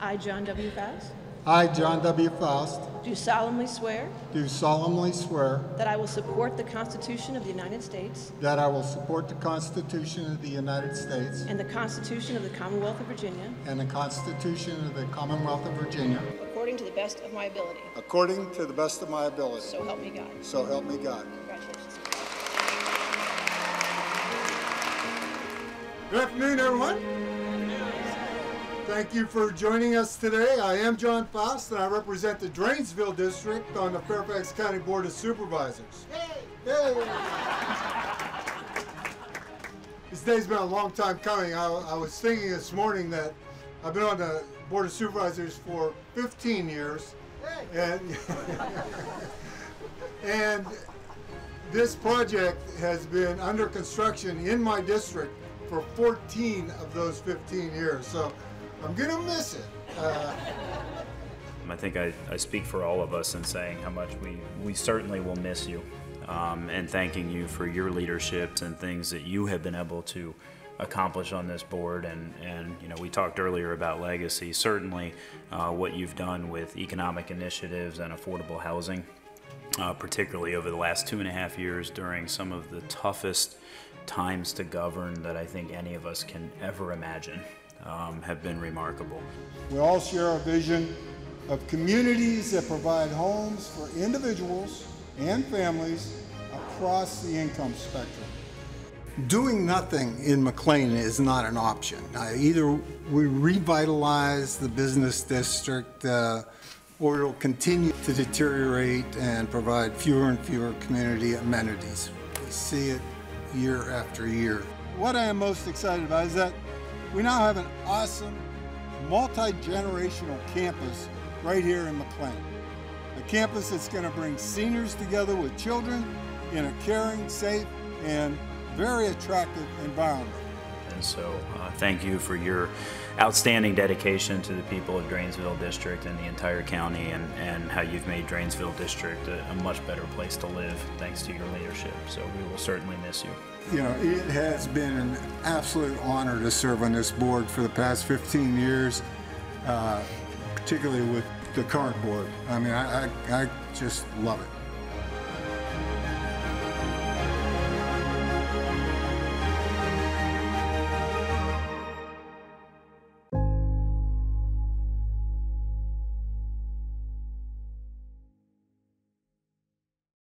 I, John W. Foust, I, John W. Foust, do solemnly swear do solemnly swear that I will support the Constitution of the United States that I will support the Constitution of the United States and the Constitution of the Commonwealth of Virginia and the Constitution of the Commonwealth of Virginia according to the best of my ability. according to the best of my ability. So help me God. So help me God. Congratulations. Good afternoon, everyone. Thank you for joining us today. I am John Foust, and I represent the Dranesville District on the Fairfax County Board of Supervisors. Hey! Hey! This day's been a long time coming. I, I was thinking this morning that I've been on the Board of Supervisors for 15 years. And, and this project has been under construction in my district for 14 of those 15 years. So I'm gonna miss it. Uh, I think I, I speak for all of us in saying how much we, we certainly will miss you um, and thanking you for your leadership and things that you have been able to accomplish on this board. And, and you know, we talked earlier about legacy. Certainly, uh, what you've done with economic initiatives and affordable housing, uh, particularly over the last two and a half years during some of the toughest times to govern that I think any of us can ever imagine, um, have been remarkable. we all share a vision of communities that provide homes for individuals and families across the income spectrum. Doing nothing in McLean is not an option. Uh, either we revitalize the business district uh, or it'll continue to deteriorate and provide fewer and fewer community amenities. We see it year after year. What I am most excited about is that we now have an awesome multi-generational campus right here in McLean. A campus that's going to bring seniors together with children in a caring, safe, and very attractive environment. And so, uh, thank you for your outstanding dedication to the people of Dranesville District and the entire county, and, and how you've made Dranesville District a, a much better place to live thanks to your leadership. So, we will certainly miss you. You know, it has been an absolute honor to serve on this board for the past 15 years, uh, particularly with the current board. I mean, I, I, I just love it.